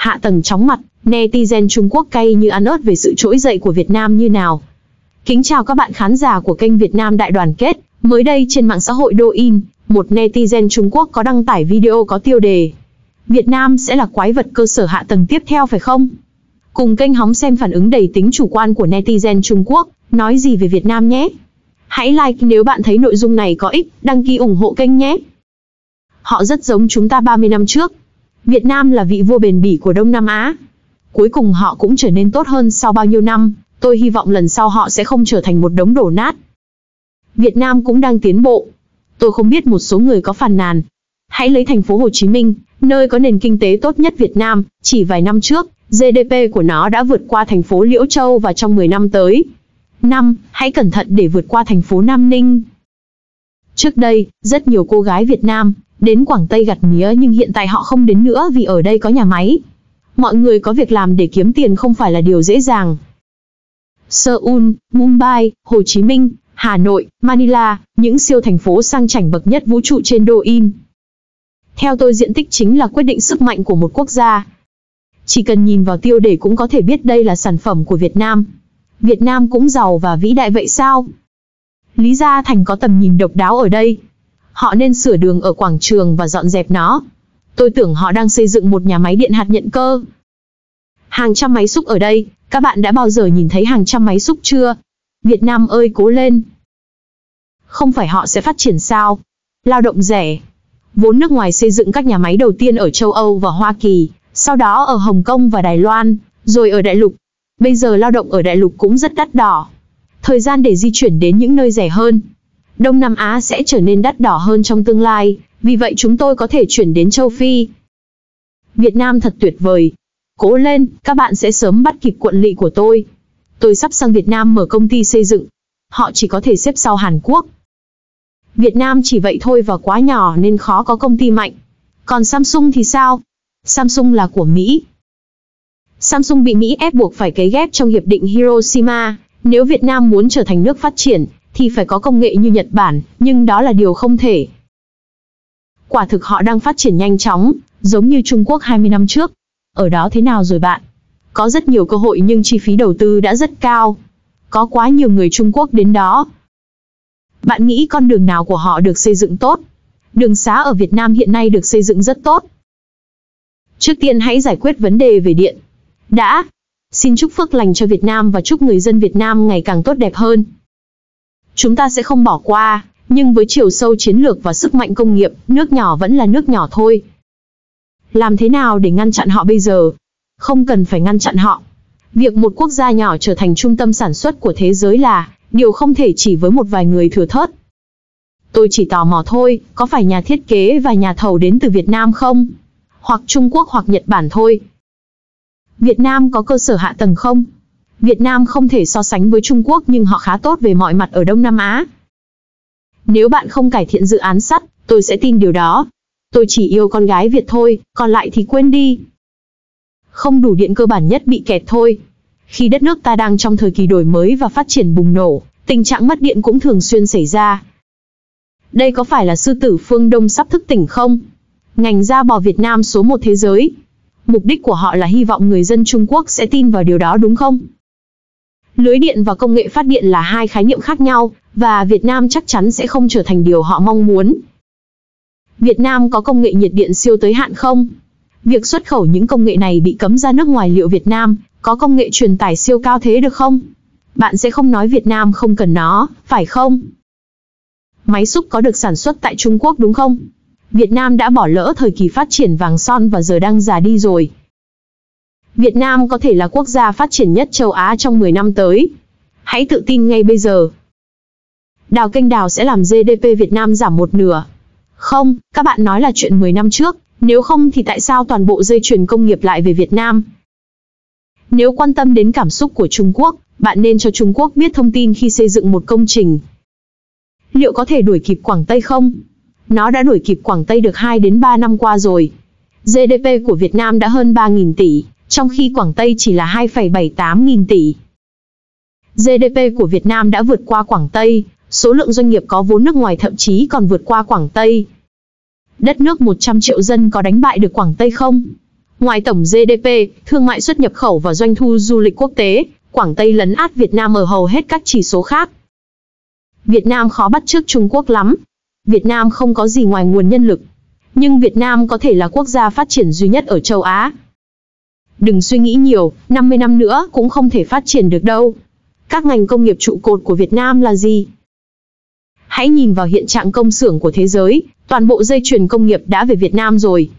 Hạ tầng chóng mặt, netizen Trung Quốc cay như ăn ớt về sự trỗi dậy của Việt Nam như nào. Kính chào các bạn khán giả của kênh Việt Nam Đại Đoàn Kết. Mới đây trên mạng xã hội Douyin, một netizen Trung Quốc có đăng tải video có tiêu đề Việt Nam sẽ là quái vật cơ sở hạ tầng tiếp theo phải không? Cùng kênh hóng xem phản ứng đầy tính chủ quan của netizen Trung Quốc, nói gì về Việt Nam nhé. Hãy like nếu bạn thấy nội dung này có ích, đăng ký ủng hộ kênh nhé. Họ rất giống chúng ta 30 năm trước. Việt Nam là vị vua bền bỉ của Đông Nam Á. Cuối cùng họ cũng trở nên tốt hơn sau bao nhiêu năm, tôi hy vọng lần sau họ sẽ không trở thành một đống đổ nát. Việt Nam cũng đang tiến bộ. Tôi không biết một số người có phàn nàn. Hãy lấy thành phố Hồ Chí Minh, nơi có nền kinh tế tốt nhất Việt Nam, chỉ vài năm trước, GDP của nó đã vượt qua thành phố Liễu Châu và trong 10 năm tới. Năm, hãy cẩn thận để vượt qua thành phố Nam Ninh. Trước đây, rất nhiều cô gái Việt Nam đến Quảng Tây gặt mía nhưng hiện tại họ không đến nữa vì ở đây có nhà máy. Mọi người có việc làm để kiếm tiền không phải là điều dễ dàng. Seoul, Mumbai, Hồ Chí Minh, Hà Nội, Manila, những siêu thành phố sang chảnh bậc nhất vũ trụ trên đô in. Theo tôi diện tích chính là quyết định sức mạnh của một quốc gia. Chỉ cần nhìn vào tiêu đề cũng có thể biết đây là sản phẩm của Việt Nam. Việt Nam cũng giàu và vĩ đại vậy sao? Lý Gia Thành có tầm nhìn độc đáo ở đây. Họ nên sửa đường ở quảng trường và dọn dẹp nó. Tôi tưởng họ đang xây dựng một nhà máy điện hạt nhận cơ. Hàng trăm máy xúc ở đây, các bạn đã bao giờ nhìn thấy hàng trăm máy xúc chưa? Việt Nam ơi cố lên! Không phải họ sẽ phát triển sao? Lao động rẻ. Vốn nước ngoài xây dựng các nhà máy đầu tiên ở châu Âu và Hoa Kỳ, sau đó ở Hồng Kông và Đài Loan, rồi ở Đại Lục. Bây giờ lao động ở Đại Lục cũng rất đắt đỏ. Thời gian để di chuyển đến những nơi rẻ hơn. Đông Nam Á sẽ trở nên đắt đỏ hơn trong tương lai, vì vậy chúng tôi có thể chuyển đến châu Phi. Việt Nam thật tuyệt vời. Cố lên, các bạn sẽ sớm bắt kịp quận lỵ của tôi. Tôi sắp sang Việt Nam mở công ty xây dựng. Họ chỉ có thể xếp sau Hàn Quốc. Việt Nam chỉ vậy thôi và quá nhỏ nên khó có công ty mạnh. Còn Samsung thì sao? Samsung là của Mỹ. Samsung bị Mỹ ép buộc phải cấy ghép trong hiệp định Hiroshima. Nếu Việt Nam muốn trở thành nước phát triển, thì phải có công nghệ như Nhật Bản, nhưng đó là điều không thể. Quả thực họ đang phát triển nhanh chóng, giống như Trung Quốc 20 năm trước. Ở đó thế nào rồi bạn? Có rất nhiều cơ hội nhưng chi phí đầu tư đã rất cao. Có quá nhiều người Trung Quốc đến đó. Bạn nghĩ con đường nào của họ được xây dựng tốt? Đường xá ở Việt Nam hiện nay được xây dựng rất tốt. Trước tiên hãy giải quyết vấn đề về điện. Đã. Xin chúc phước lành cho Việt Nam và chúc người dân Việt Nam ngày càng tốt đẹp hơn. Chúng ta sẽ không bỏ qua, nhưng với chiều sâu chiến lược và sức mạnh công nghiệp, nước nhỏ vẫn là nước nhỏ thôi. Làm thế nào để ngăn chặn họ bây giờ? Không cần phải ngăn chặn họ. Việc một quốc gia nhỏ trở thành trung tâm sản xuất của thế giới là điều không thể chỉ với một vài người thừa thớt. Tôi chỉ tò mò thôi, có phải nhà thiết kế và nhà thầu đến từ Việt Nam không? Hoặc Trung Quốc hoặc Nhật Bản thôi. Việt Nam có cơ sở hạ tầng không? Việt Nam không thể so sánh với Trung Quốc nhưng họ khá tốt về mọi mặt ở Đông Nam Á. Nếu bạn không cải thiện dự án sắt, tôi sẽ tin điều đó. Tôi chỉ yêu con gái Việt thôi, còn lại thì quên đi. Không đủ điện cơ bản nhất bị kẹt thôi. Khi đất nước ta đang trong thời kỳ đổi mới và phát triển bùng nổ, tình trạng mất điện cũng thường xuyên xảy ra. Đây có phải là sư tử phương Đông sắp thức tỉnh không? Ngành da bò Việt Nam số một thế giới. Mục đích của họ là hy vọng người dân Trung Quốc sẽ tin vào điều đó đúng không? Lưới điện và công nghệ phát điện là hai khái niệm khác nhau, và Việt Nam chắc chắn sẽ không trở thành điều họ mong muốn. Việt Nam có công nghệ nhiệt điện siêu tới hạn không? Việc xuất khẩu những công nghệ này bị cấm ra nước ngoài liệu Việt Nam có công nghệ truyền tải siêu cao thế được không? Bạn sẽ không nói Việt Nam không cần nó, phải không? Máy xúc có được sản xuất tại Trung Quốc đúng không? Việt Nam đã bỏ lỡ thời kỳ phát triển vàng son và giờ đang già đi rồi. Việt Nam có thể là quốc gia phát triển nhất châu Á trong 10 năm tới. Hãy tự tin ngay bây giờ. Đào kênh đào sẽ làm GDP Việt Nam giảm một nửa. Không, các bạn nói là chuyện 10 năm trước, nếu không thì tại sao toàn bộ dây chuyền công nghiệp lại về Việt Nam? Nếu quan tâm đến cảm xúc của Trung Quốc, bạn nên cho Trung Quốc biết thông tin khi xây dựng một công trình. Liệu có thể đuổi kịp Quảng Tây không? Nó đã đuổi kịp Quảng Tây được 2 đến 3 năm qua rồi. GDP của Việt Nam đã hơn 3.000 tỷ, trong khi Quảng Tây chỉ là 2,78 nghìn tỷ. GDP của Việt Nam đã vượt qua Quảng Tây, số lượng doanh nghiệp có vốn nước ngoài thậm chí còn vượt qua Quảng Tây. Đất nước 100 triệu dân có đánh bại được Quảng Tây không? Ngoài tổng GDP, thương mại xuất nhập khẩu và doanh thu du lịch quốc tế, Quảng Tây lấn át Việt Nam ở hầu hết các chỉ số khác. Việt Nam khó bắt chước Trung Quốc lắm. Việt Nam không có gì ngoài nguồn nhân lực. Nhưng Việt Nam có thể là quốc gia phát triển duy nhất ở châu Á. Đừng suy nghĩ nhiều, 50 năm nữa cũng không thể phát triển được đâu. Các ngành công nghiệp trụ cột của Việt Nam là gì? Hãy nhìn vào hiện trạng công xưởng của thế giới, toàn bộ dây chuyền công nghiệp đã về Việt Nam rồi.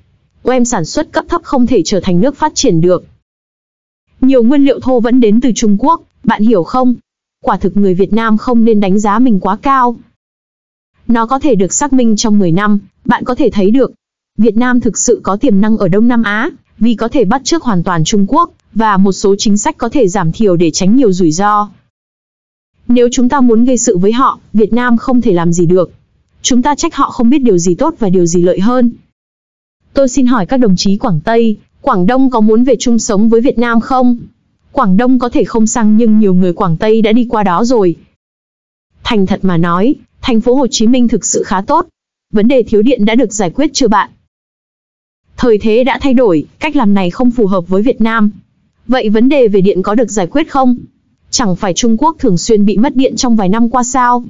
OEM sản xuất cấp thấp không thể trở thành nước phát triển được. Nhiều nguyên liệu thô vẫn đến từ Trung Quốc, bạn hiểu không? Quả thực người Việt Nam không nên đánh giá mình quá cao. Nó có thể được xác minh trong 10 năm, bạn có thể thấy được. Việt Nam thực sự có tiềm năng ở Đông Nam Á, vì có thể bắt chước hoàn toàn Trung Quốc, và một số chính sách có thể giảm thiểu để tránh nhiều rủi ro. Nếu chúng ta muốn gây sự với họ, Việt Nam không thể làm gì được. Chúng ta trách họ không biết điều gì tốt và điều gì lợi hơn. Tôi xin hỏi các đồng chí Quảng Tây, Quảng Đông có muốn về chung sống với Việt Nam không? Quảng Đông có thể không sang nhưng nhiều người Quảng Tây đã đi qua đó rồi. Thành thật mà nói, thành phố Hồ Chí Minh thực sự khá tốt. Vấn đề thiếu điện đã được giải quyết chưa bạn? Thời thế đã thay đổi, cách làm này không phù hợp với Việt Nam. Vậy vấn đề về điện có được giải quyết không? Chẳng phải Trung Quốc thường xuyên bị mất điện trong vài năm qua sao?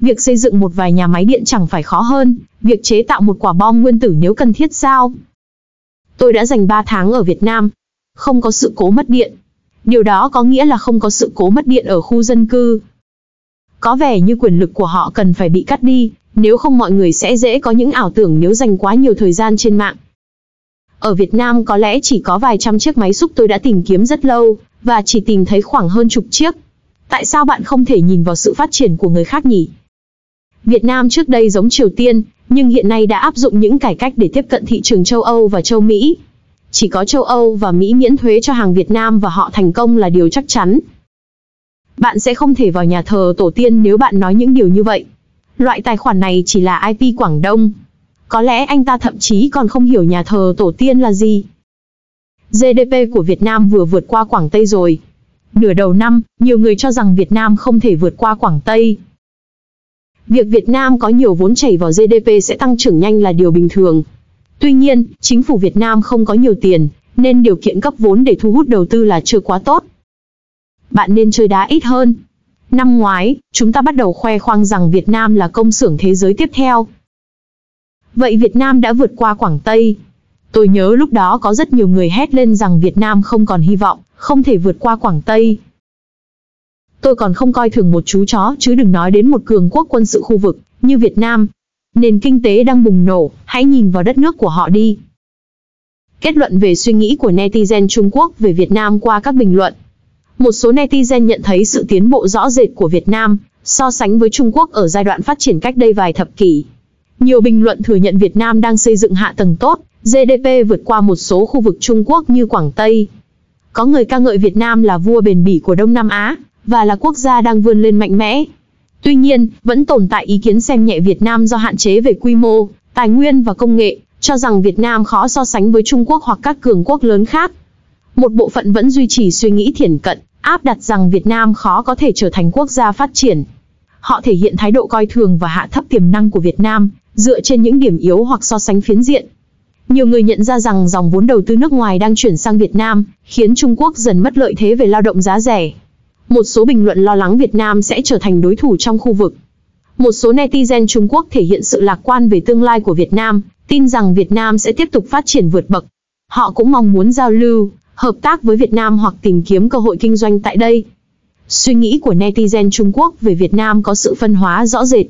Việc xây dựng một vài nhà máy điện chẳng phải khó hơn, việc chế tạo một quả bom nguyên tử nếu cần thiết sao? Tôi đã dành 3 tháng ở Việt Nam. Không có sự cố mất điện. Điều đó có nghĩa là không có sự cố mất điện ở khu dân cư. Có vẻ như quyền lực của họ cần phải bị cắt đi, nếu không mọi người sẽ dễ có những ảo tưởng nếu dành quá nhiều thời gian trên mạng. Ở Việt Nam có lẽ chỉ có vài trăm chiếc máy xúc tôi đã tìm kiếm rất lâu, và chỉ tìm thấy khoảng hơn chục chiếc. Tại sao bạn không thể nhìn vào sự phát triển của người khác nhỉ? Việt Nam trước đây giống Triều Tiên, nhưng hiện nay đã áp dụng những cải cách để tiếp cận thị trường châu Âu và châu Mỹ. Chỉ có châu Âu và Mỹ miễn thuế cho hàng Việt Nam và họ thành công là điều chắc chắn. Bạn sẽ không thể vào nhà thờ tổ tiên nếu bạn nói những điều như vậy. Loại tài khoản này chỉ là IP Quảng Đông. Có lẽ anh ta thậm chí còn không hiểu nhà thờ tổ tiên là gì. GDP của Việt Nam vừa vượt qua Quảng Tây rồi. Nửa đầu năm, nhiều người cho rằng Việt Nam không thể vượt qua Quảng Tây. Việc Việt Nam có nhiều vốn chảy vào GDP sẽ tăng trưởng nhanh là điều bình thường. Tuy nhiên, chính phủ Việt Nam không có nhiều tiền, nên điều kiện cấp vốn để thu hút đầu tư là chưa quá tốt. Bạn nên chơi đá ít hơn. Năm ngoái, chúng ta bắt đầu khoe khoang rằng Việt Nam là công xưởng thế giới tiếp theo. Vậy Việt Nam đã vượt qua Quảng Tây. Tôi nhớ lúc đó có rất nhiều người hét lên rằng Việt Nam không còn hy vọng, không thể vượt qua Quảng Tây. Tôi còn không coi thường một chú chó chứ đừng nói đến một cường quốc quân sự khu vực, như Việt Nam. Nền kinh tế đang bùng nổ, hãy nhìn vào đất nước của họ đi. Kết luận về suy nghĩ của netizen Trung Quốc về Việt Nam qua các bình luận. Một số netizen nhận thấy sự tiến bộ rõ rệt của Việt Nam, so sánh với Trung Quốc ở giai đoạn phát triển cách đây vài thập kỷ. Nhiều bình luận thừa nhận Việt Nam đang xây dựng hạ tầng tốt, GDP vượt qua một số khu vực Trung Quốc như Quảng Tây. Có người ca ngợi Việt Nam là vua bền bỉ của Đông Nam Á, và là quốc gia đang vươn lên mạnh mẽ. Tuy nhiên, vẫn tồn tại ý kiến xem nhẹ Việt Nam do hạn chế về quy mô, tài nguyên và công nghệ, cho rằng Việt Nam khó so sánh với Trung Quốc hoặc các cường quốc lớn khác. Một bộ phận vẫn duy trì suy nghĩ thiển cận, áp đặt rằng Việt Nam khó có thể trở thành quốc gia phát triển. Họ thể hiện thái độ coi thường và hạ thấp tiềm năng của Việt Nam, dựa trên những điểm yếu hoặc so sánh phiến diện. Nhiều người nhận ra rằng dòng vốn đầu tư nước ngoài đang chuyển sang Việt Nam, khiến Trung Quốc dần mất lợi thế về lao động giá rẻ. Một số bình luận lo lắng Việt Nam sẽ trở thành đối thủ trong khu vực. Một số netizen Trung Quốc thể hiện sự lạc quan về tương lai của Việt Nam, tin rằng Việt Nam sẽ tiếp tục phát triển vượt bậc. Họ cũng mong muốn giao lưu, hợp tác với Việt Nam hoặc tìm kiếm cơ hội kinh doanh tại đây. Suy nghĩ của netizen Trung Quốc về Việt Nam có sự phân hóa rõ rệt.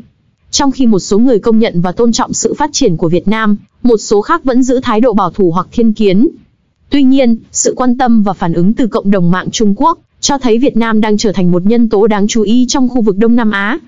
Trong khi một số người công nhận và tôn trọng sự phát triển của Việt Nam, một số khác vẫn giữ thái độ bảo thủ hoặc thiên kiến. Tuy nhiên, sự quan tâm và phản ứng từ cộng đồng mạng Trung Quốc cho thấy Việt Nam đang trở thành một nhân tố đáng chú ý trong khu vực Đông Nam Á.